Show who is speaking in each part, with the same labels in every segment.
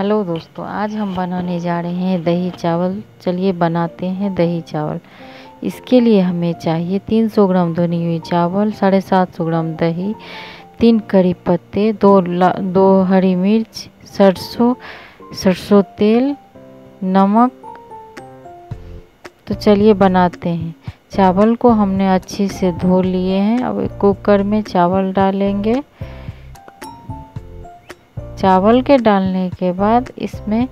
Speaker 1: Hello दोस्तों, आज हम बनाने जा रहे हैं दही चावल। चलिए बनाते हैं दही चावल। इसके लिए हमें चाहिए 300 ग्राम धुनी हुई चावल, साढ़े सात सौ ग्राम दही, तीन करी पत्ते, दो दो हरी मिर्च, सरसों सरसों तेल, नमक। तो चलिए बनाते हैं। चावल को हमने अच्छे से धो लिए हैं। अब कुकर में चावल डालेंगे। चावल के डालने के बाद इसमें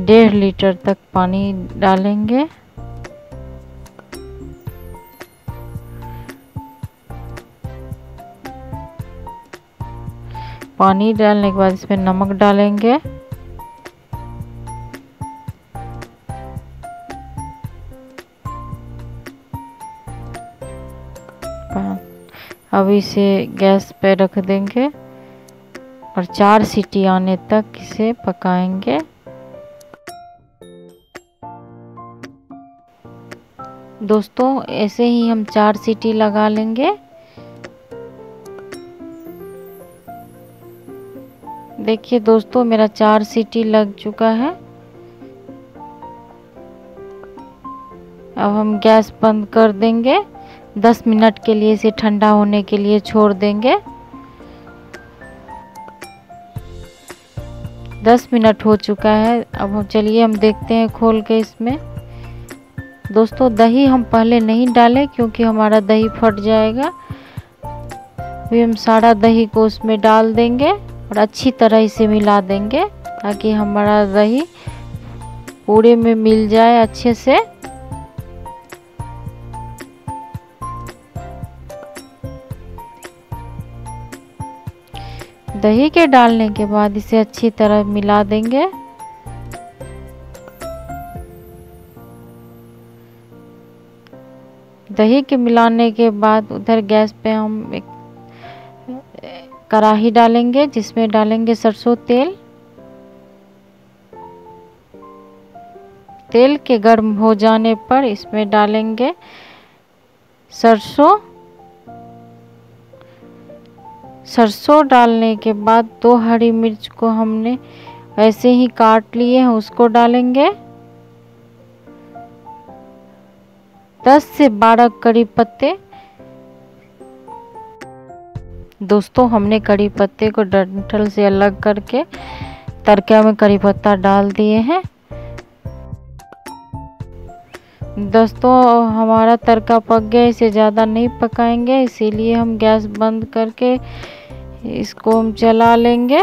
Speaker 1: डेढ़ लीटर तक पानी डालेंगे। पानी डालने के बाद इसमें नमक डालेंगे। अब इसे गैस पे रख देंगे। और चार सीटी आने तक इसे पकाएँगे। दोस्तों, ऐसे ही हम चार सीटी लगा लेंगे। देखिए दोस्तों, मेरा चार सीटी लग चुका है। अब हम गैस बंद कर देंगे। दस मिनट के लिए इसे ठंडा होने के लिए छोड़ देंगे। दस मिनट हो चुका है। अब हम चलिए, हम देखते हैं खोल के इसमें। दोस्तों, दही हम पहले नहीं डालें क्योंकि हमारा दही फट जाएगा। फिर हम सारा दही को उसमें डाल देंगे और अच्छी तरह से मिला देंगे ताकि हमारा दही पूरे में मिल जाए अच्छे से। दही के डालने के बाद इसे अच्छी तरह मिला देंगे। दही के मिलाने के बाद उधर गैस पे हम एक कढ़ाही डालेंगे, जिसमें डालेंगे सरसों तेल। तेल के गर्म हो जाने पर इसमें डालेंगे सरसों। सरसों डालने के बाद दो हरी मिर्च को हमने ऐसे ही काट लिए हैं, उसको डालेंगे। दस से बारह कड़ी पत्ते। दोस्तों, हमने कड़ी पत्ते को डंठल से अलग करके तरका में कड़ी पत्ता डाल दिए हैं। दोस्तों, हमारा तड़का पक गया, इसे ज़्यादा नहीं पकाएँगे, इसीलिए हम गैस बंद करके इसको हम चला लेंगे।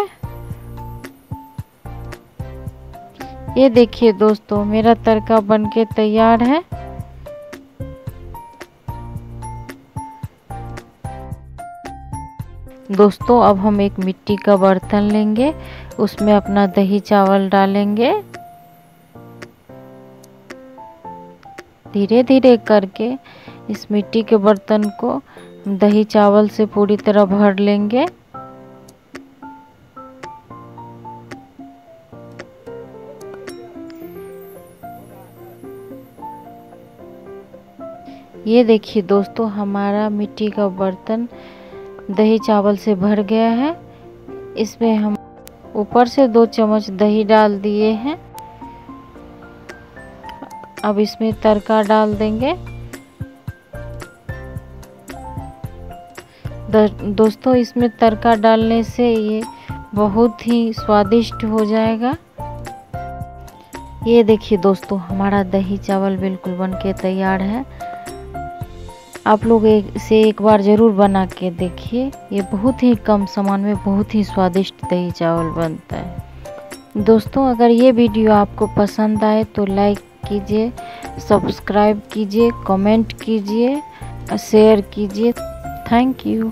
Speaker 1: ये देखिए दोस्तों, मेरा तड़का बनके तैयार है। दोस्तों, अब हम एक मिट्टी का बर्तन लेंगे, उसमें अपना दही चावल डालेंगे। धीरे धीरे करके इस मिट्टी के बर्तन को दही चावल से पूरी तरह भर लेंगे। ये देखिए दोस्तों, हमारा मिट्टी का बर्तन दही चावल से भर गया है। इसमें हम ऊपर से दो चम्मच दही डाल दिए हैं। अब इसमें तड़का डाल देंगे। दोस्तों, इसमें तड़का डालने से ये बहुत ही स्वादिष्ट हो जाएगा। ये देखिए दोस्तों, हमारा दही चावल बिल्कुल बन के तैयार है। आप लोग एक से एक बार ज़रूर बना के देखिए। ये बहुत ही कम सामान में बहुत ही स्वादिष्ट दही चावल बनता है। दोस्तों, अगर ये वीडियो आपको पसंद आए तो लाइक कीजिए, सब्सक्राइब कीजिए, कमेंट कीजिए, शेयर कीजिए। Thank you.